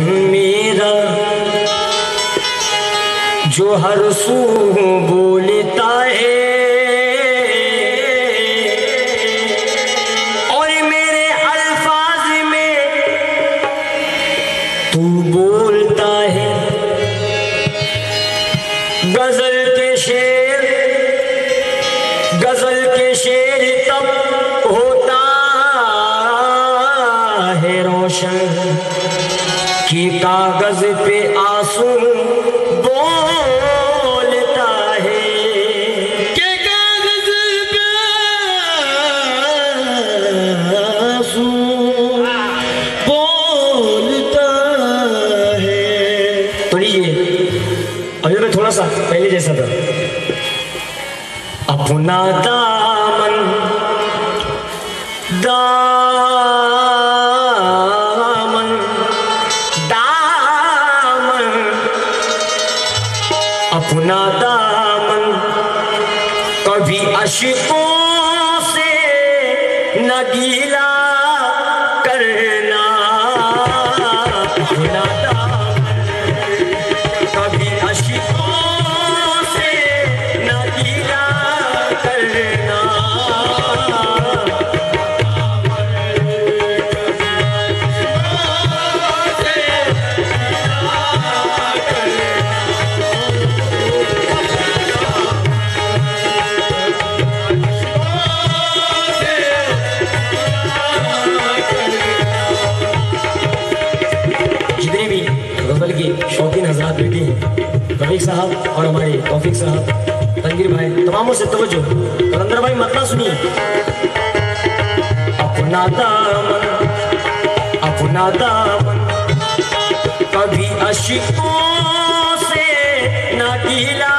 मेरा, जो हर सू बोलता है। और मेरे अल्फाज में तू बोलता है। गज़ल के शेर, गज़ल के शेर तब होता है रोशन। कि कागज़ पे आँसू बोलता है। के कागज़ पे आँसू बोलता है। तो लीजिए अभी मैं थोड़ा सा पहले जैसा था। अपना दामन कभी से न गीला करना साहब और हमारे तौफिक साहब तंगीर भाई, तमामों से तवज्जो। कलंदर भाई मतना सुनिए। अपना दामन अपना दामन, कभी अशिकों से ना गीला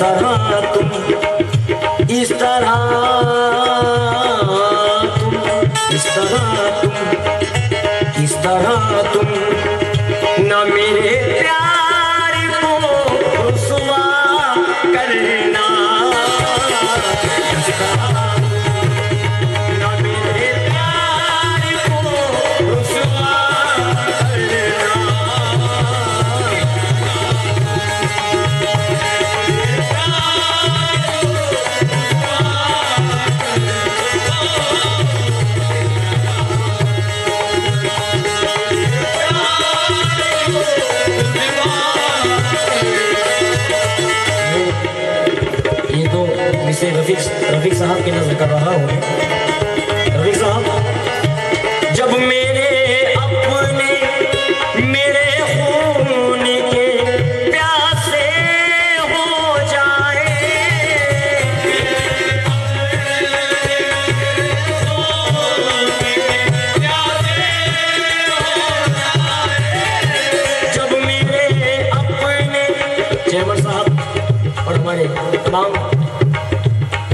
तरह तुम, इस तरह तुम, इस तरह तुम, इस तरह तुम। न मेरे प्यार को रुसवा करना।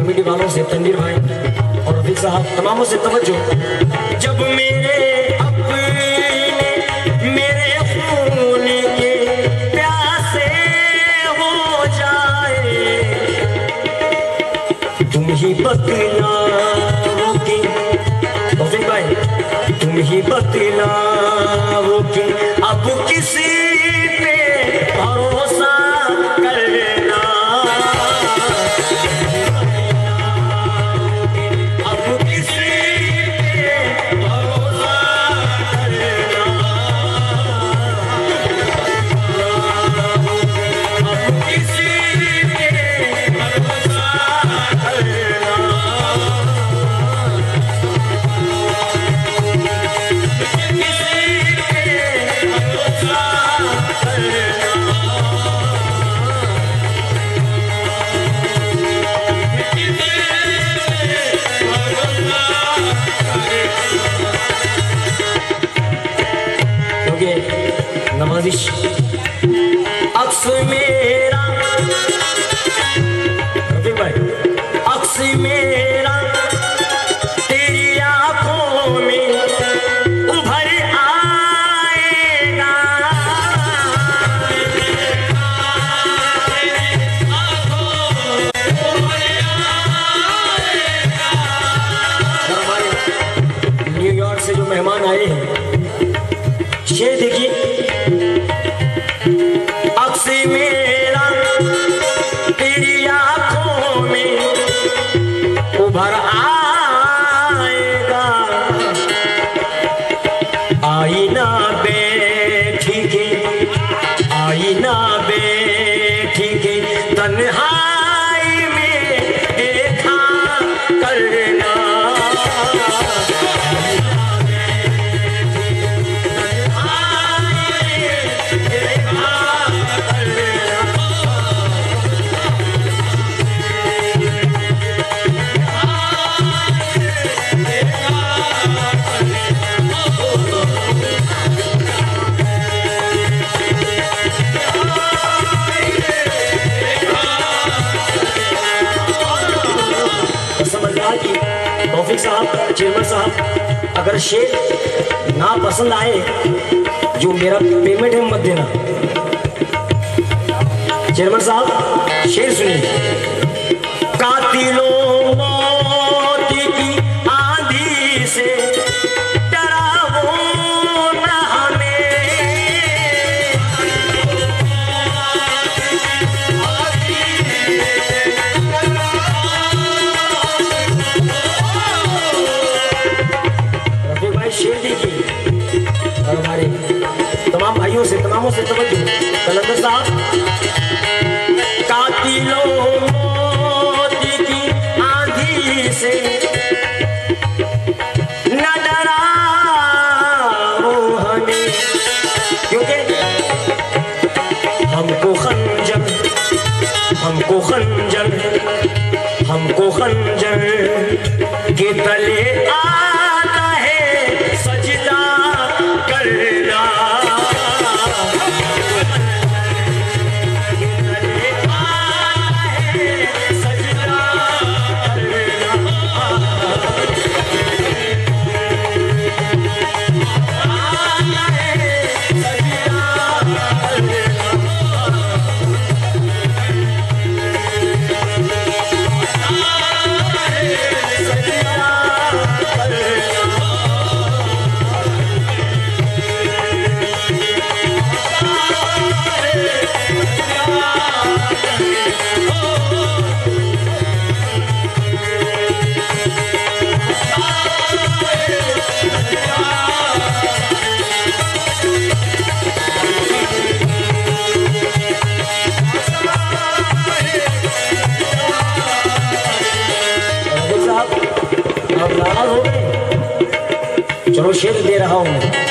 कमेटी वालों से तनवीर भाई और रफीक साहब तमामों से तवज्जो। जब मेरे अपने, मेरे के प्यासे हो जाए, तुम ही बतलाओगे तौफीक भाई अक्स मेरा। भाई। अक्स मेरा। तेरी आँखों में उभर आएगा। न्यूयॉर्क से जो मेहमान आए हैं, ये देखिए तन्हाई में देखा करना। साहब चेयरमैन साहब, अगर शेर ना पसंद आए, जो मेरा पेमेंट है मत देना। चेयरमैन साहब, शेर सुनिए। कातिलों और हमारे तमाम भाइयों से, तमामों से तवज्जो कलंदर साहब कातिलों हमको खंजर हमको खंजर शेर दे रहा हूँ।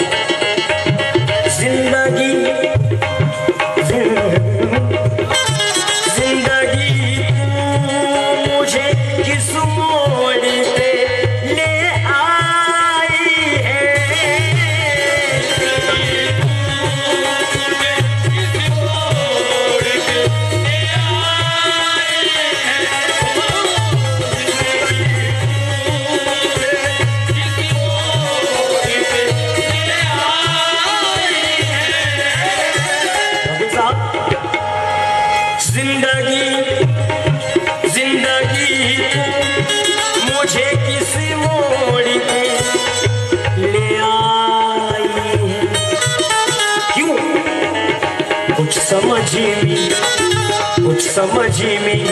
कुछ समझ में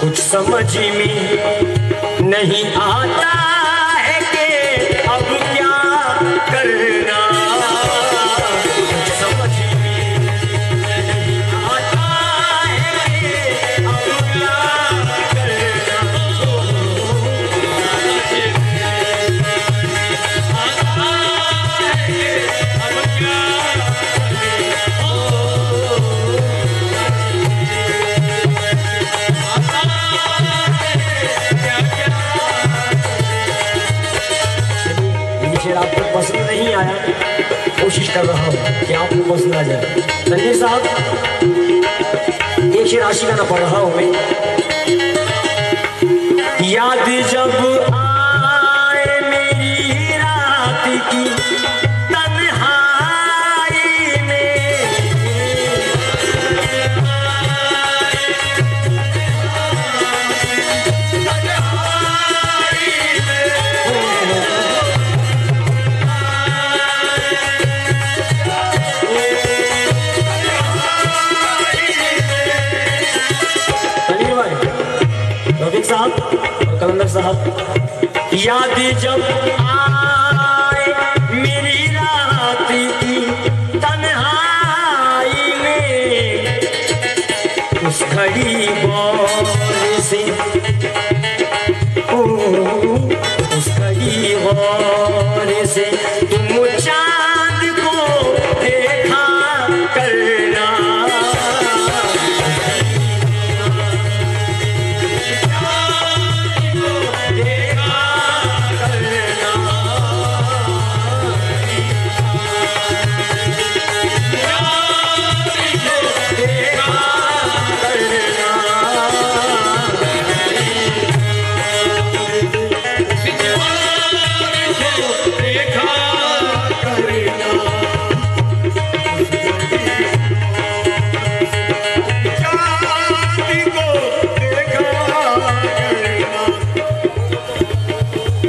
कुछ समझ में नहीं आता है कि अब क्या करना आ जाए। रणवीर साहब एक शेर का ना पढ़ रहा हूँ मैं। याद जब याद जब आए मेरी रात की तन्हाई में, उस घड़ी बार से, ओ, उस घड़ी बार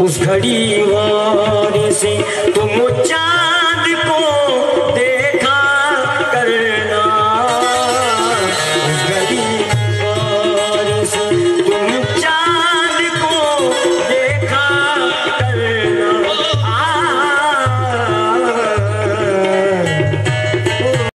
उस घड़ी वारे से